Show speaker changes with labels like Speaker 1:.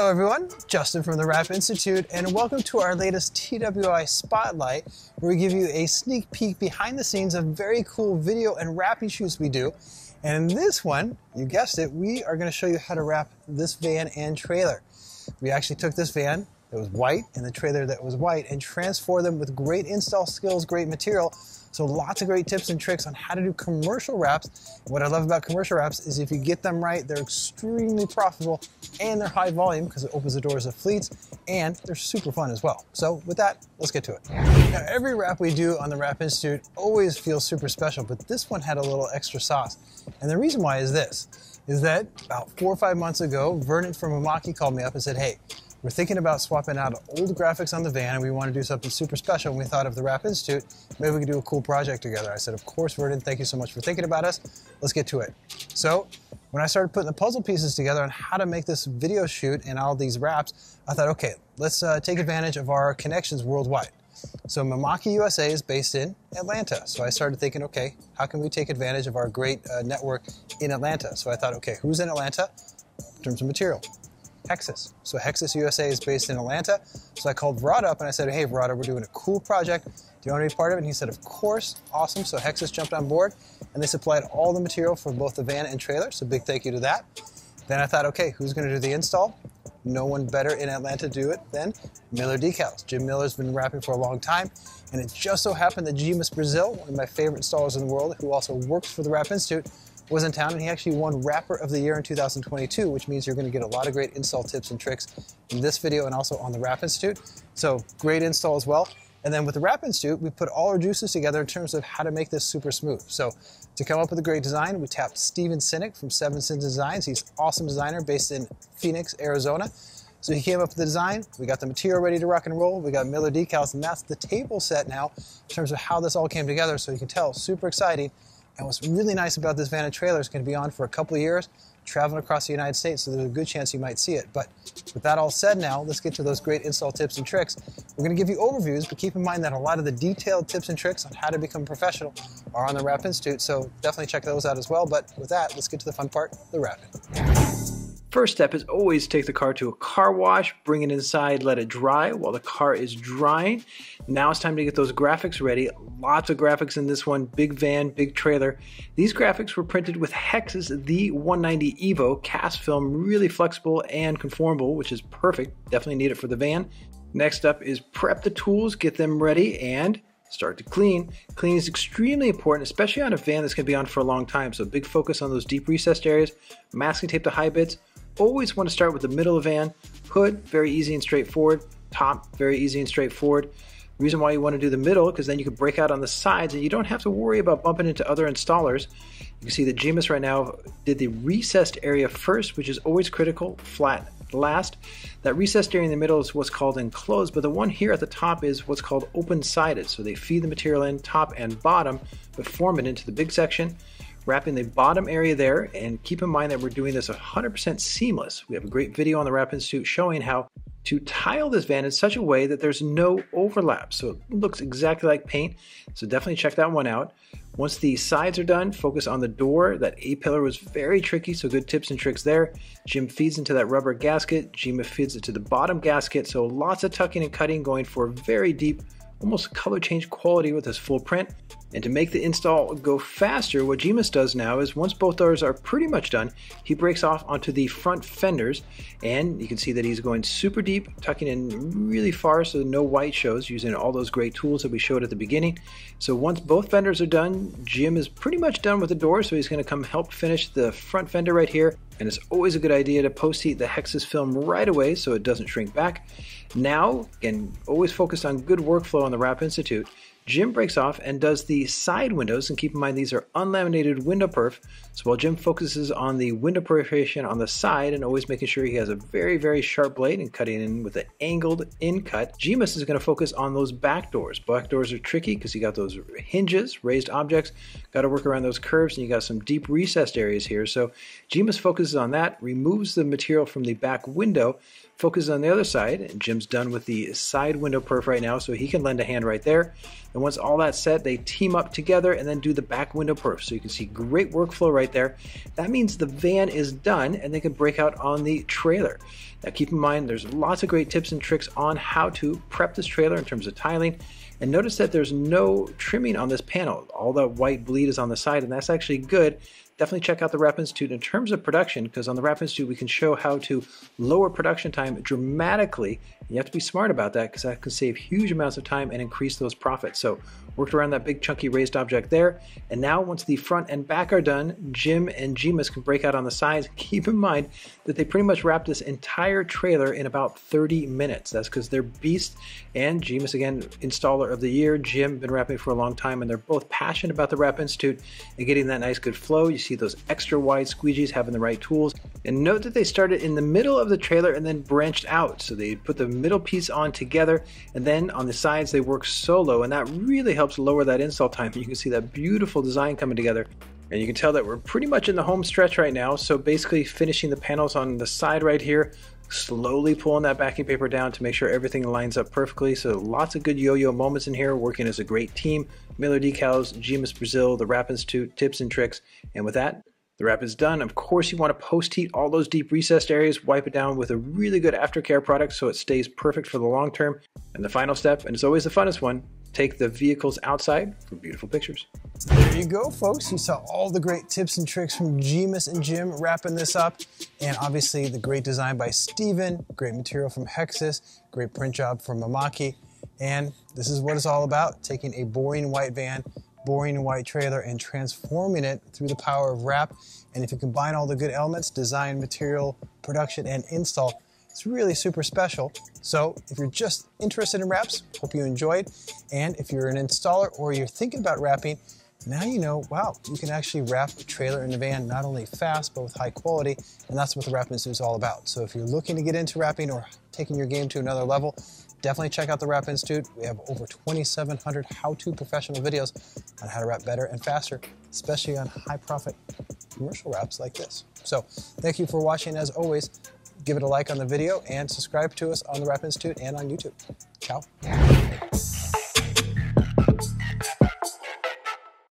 Speaker 1: Hello everyone, Justin from the Wrap Institute and welcome to our latest TWI Spotlight where we give you a sneak peek behind the scenes of very cool video and wrapping shoots we do. And in this one, you guessed it, we are going to show you how to wrap this van and trailer. We actually took this van that was white and the trailer that was white and transform them with great install skills, great material so lots of great tips and tricks on how to do commercial wraps. What I love about commercial wraps is if you get them right, they're extremely profitable and they're high volume because it opens the doors of fleets and they're super fun as well. So with that, let's get to it. Now every wrap we do on the Wrap Institute always feels super special, but this one had a little extra sauce. And the reason why is this, is that about four or five months ago, Vernon from Mimaki called me up and said, hey, we're thinking about swapping out old graphics on the van and we want to do something super special. And we thought of the Wrap Institute, maybe we could do a cool project together. I said, of course, Vernon, thank you so much for thinking about us. Let's get to it. So when I started putting the puzzle pieces together on how to make this video shoot and all these wraps, I thought, okay, let's uh, take advantage of our connections worldwide. So Mimaki USA is based in Atlanta. So I started thinking, okay, how can we take advantage of our great uh, network in Atlanta? So I thought, okay, who's in Atlanta in terms of material? Hexis. So Hexis USA is based in Atlanta. So I called Rod up and I said, hey, Rod, we're doing a cool project. Do you want to be part of it? And he said, of course. Awesome. So Hexis jumped on board and they supplied all the material for both the van and trailer. So big thank you to that. Then I thought, okay, who's going to do the install? No one better in Atlanta do it than Miller Decals. Jim Miller's been wrapping for a long time. And it just so happened that Gimas Brazil, one of my favorite installers in the world, who also works for the Wrap Institute, was in town and he actually won Wrapper of the Year in 2022, which means you're going to get a lot of great install tips and tricks in this video and also on the Wrap Institute. So great install as well. And then with the Wrap Institute, we put all our juices together in terms of how to make this super smooth. So to come up with a great design, we tapped Steven Sinek from Seven Sins Designs. He's an awesome designer based in Phoenix, Arizona. So he came up with the design. We got the material ready to rock and roll. We got Miller decals, and that's the table set now in terms of how this all came together. So you can tell, super exciting. And what's really nice about this van and trailer is going to be on for a couple of years, traveling across the United States, so there's a good chance you might see it. But with that all said now, let's get to those great install tips and tricks. We're going to give you overviews, but keep in mind that a lot of the detailed tips and tricks on how to become professional are on the Wrap Institute, so definitely check those out as well. But with that, let's get to the fun part, the wrapping.
Speaker 2: First step is always take the car to a car wash, bring it inside, let it dry while the car is drying. Now it's time to get those graphics ready. Lots of graphics in this one, big van, big trailer. These graphics were printed with Hexis the 190 Evo cast film, really flexible and conformable, which is perfect. Definitely need it for the van. Next up is prep the tools, get them ready, and start to clean. Cleaning is extremely important, especially on a van that's going to be on for a long time. So big focus on those deep recessed areas. Masking tape the high bits always want to start with the middle of van. Hood, very easy and straightforward. Top, very easy and straightforward. Reason why you want to do the middle, because then you can break out on the sides and you don't have to worry about bumping into other installers. You can see that Gimas right now did the recessed area first, which is always critical, flat last. That recessed area in the middle is what's called enclosed, but the one here at the top is what's called open-sided. So they feed the material in top and bottom, but form it into the big section wrapping the bottom area there. And keep in mind that we're doing this 100% seamless. We have a great video on the Wrap Institute showing how to tile this van in such a way that there's no overlap. So it looks exactly like paint. So definitely check that one out. Once the sides are done, focus on the door. That A-pillar was very tricky, so good tips and tricks there. Jim feeds into that rubber gasket. Gima feeds it to the bottom gasket. So lots of tucking and cutting going for very deep almost color change quality with this full print. And to make the install go faster, what Gimas does now is once both doors are pretty much done, he breaks off onto the front fenders and you can see that he's going super deep, tucking in really far so no white shows using all those great tools that we showed at the beginning. So once both fenders are done, Jim is pretty much done with the door, so he's going to come help finish the front fender right here. And it's always a good idea to post heat the Hexis film right away so it doesn't shrink back. Now, again, always focused on good workflow on the Wrap Institute. Jim breaks off and does the side windows, and keep in mind these are unlaminated window perf. So while Jim focuses on the window perforation on the side and always making sure he has a very, very sharp blade and cutting in with an angled in cut, Gimas is going to focus on those back doors. Back doors are tricky because you got those hinges, raised objects, got to work around those curves, and you got some deep recessed areas here. So Gimas focuses on that, removes the material from the back window, focuses on the other side, and Jim's done with the side window perf right now, so he can lend a hand right there. And once all that's set, they team up together and then do the back window perf. So you can see great workflow right there. That means the van is done and they can break out on the trailer. Now keep in mind, there's lots of great tips and tricks on how to prep this trailer in terms of tiling. And notice that there's no trimming on this panel. All the white bleed is on the side, and that's actually good definitely check out the Wrap Institute in terms of production, because on the Wrap Institute, we can show how to lower production time dramatically. You have to be smart about that because that can save huge amounts of time and increase those profits. So worked around that big chunky raised object there. And now once the front and back are done, Jim and Jemus can break out on the sides. Keep in mind that they pretty much wrapped this entire trailer in about 30 minutes. That's because they're beast and Jemus again, installer of the year. Jim been wrapping for a long time and they're both passionate about the Wrap Institute and getting that nice good flow. You see those extra wide squeegees having the right tools. And note that they started in the middle of the trailer and then branched out. So they put the middle piece on together and then on the sides they work solo and that really helps lower that install time. You can see that beautiful design coming together. And you can tell that we're pretty much in the home stretch right now. So basically finishing the panels on the side right here, slowly pulling that backing paper down to make sure everything lines up perfectly. So lots of good yo-yo moments in here, working as a great team. Miller Decals, Jemus Brazil, the Wrap Institute, tips and tricks. And with that, the wrap is done. Of course, you want to post heat all those deep recessed areas, wipe it down with a really good aftercare product so it stays perfect for the long term. And the final step, and it's always the funnest one, take the vehicles outside for beautiful pictures.
Speaker 1: There you go, folks. You saw all the great tips and tricks from Jemus and Jim wrapping this up. And obviously the great design by Steven, great material from Hexis, great print job from Mimaki. And this is what it's all about, taking a boring white van, boring white trailer, and transforming it through the power of wrap. And if you combine all the good elements, design, material, production, and install, it's really super special. So if you're just interested in wraps, hope you enjoyed. And if you're an installer or you're thinking about wrapping, now you know, wow, you can actually wrap a trailer in a van not only fast, but with high quality. And that's what the Wrap Institute is all about. So if you're looking to get into wrapping or taking your game to another level, definitely check out the Wrap Institute. We have over 2,700 how-to professional videos on how to wrap better and faster, especially on high profit commercial wraps like this. So thank you for watching as always give it a like on the video and subscribe to us on the Wrap Institute and on YouTube. Ciao.